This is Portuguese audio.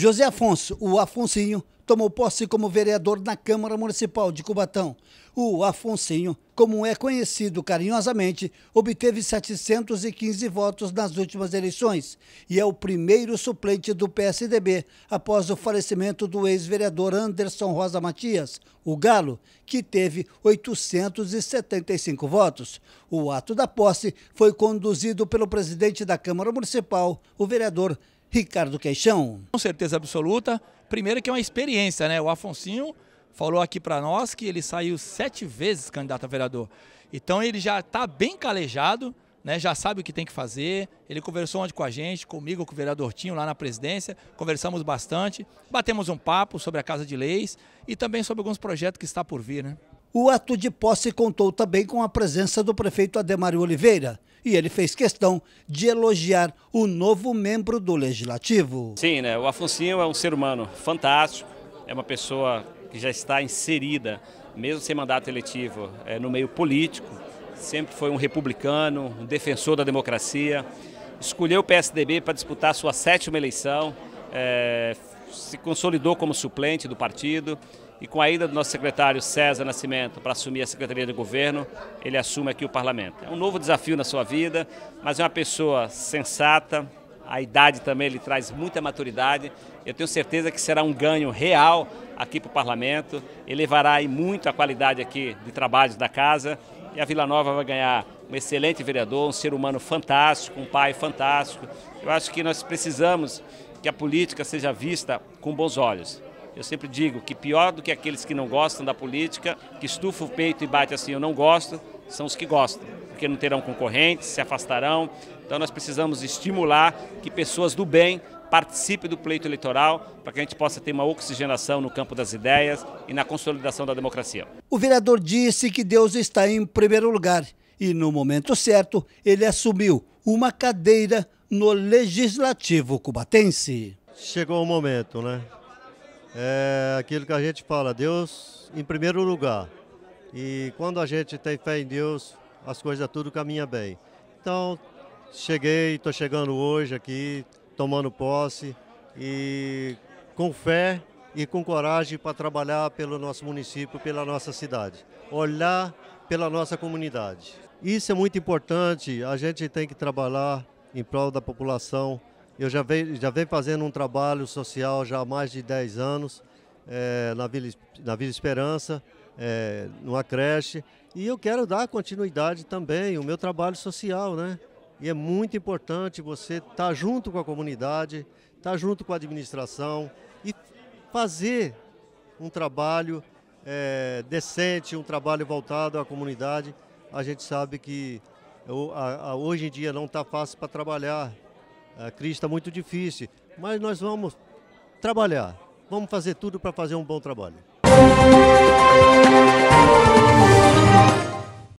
José Afonso, o Afonsinho, tomou posse como vereador na Câmara Municipal de Cubatão. O Afonsinho, como é conhecido carinhosamente, obteve 715 votos nas últimas eleições e é o primeiro suplente do PSDB após o falecimento do ex-vereador Anderson Rosa Matias, o Galo, que teve 875 votos. O ato da posse foi conduzido pelo presidente da Câmara Municipal, o vereador Ricardo Queixão. Com certeza absoluta. Primeiro que é uma experiência, né? O Afonsinho falou aqui para nós que ele saiu sete vezes candidato a vereador. Então ele já está bem calejado, né? já sabe o que tem que fazer. Ele conversou ontem com a gente, comigo, com o vereador Tinho lá na presidência. Conversamos bastante, batemos um papo sobre a Casa de Leis e também sobre alguns projetos que está por vir, né? O ato de posse contou também com a presença do prefeito Ademario Oliveira e ele fez questão de elogiar o novo membro do Legislativo. Sim, né? o Afonso é um ser humano fantástico, é uma pessoa que já está inserida, mesmo sem mandato eletivo, é, no meio político, sempre foi um republicano, um defensor da democracia, escolheu o PSDB para disputar sua sétima eleição, é, se consolidou como suplente do partido e com a ida do nosso secretário César Nascimento para assumir a Secretaria de Governo, ele assume aqui o Parlamento. É um novo desafio na sua vida, mas é uma pessoa sensata, a idade também lhe traz muita maturidade. Eu tenho certeza que será um ganho real aqui para o Parlamento, elevará aí muito a qualidade aqui de trabalhos da casa e a Vila Nova vai ganhar um excelente vereador, um ser humano fantástico, um pai fantástico. Eu acho que nós precisamos que a política seja vista com bons olhos. Eu sempre digo que pior do que aqueles que não gostam da política, que estufa o peito e bate assim, eu não gosto, são os que gostam, porque não terão concorrentes, se afastarão. Então nós precisamos estimular que pessoas do bem participem do pleito eleitoral para que a gente possa ter uma oxigenação no campo das ideias e na consolidação da democracia. O vereador disse que Deus está em primeiro lugar e no momento certo ele assumiu uma cadeira no Legislativo cubatense. Chegou o momento, né? É aquilo que a gente fala, Deus em primeiro lugar. E quando a gente tem fé em Deus, as coisas tudo caminha bem. Então, cheguei, estou chegando hoje aqui, tomando posse e com fé e com coragem para trabalhar pelo nosso município, pela nossa cidade. Olhar pela nossa comunidade. Isso é muito importante, a gente tem que trabalhar em prol da população eu já venho, já venho fazendo um trabalho social já há mais de 10 anos é, na, Vila, na Vila Esperança, é, numa creche. E eu quero dar continuidade também o meu trabalho social, né? E é muito importante você estar tá junto com a comunidade, estar tá junto com a administração e fazer um trabalho é, decente, um trabalho voltado à comunidade. A gente sabe que hoje em dia não está fácil para trabalhar a crise está muito difícil, mas nós vamos trabalhar. Vamos fazer tudo para fazer um bom trabalho.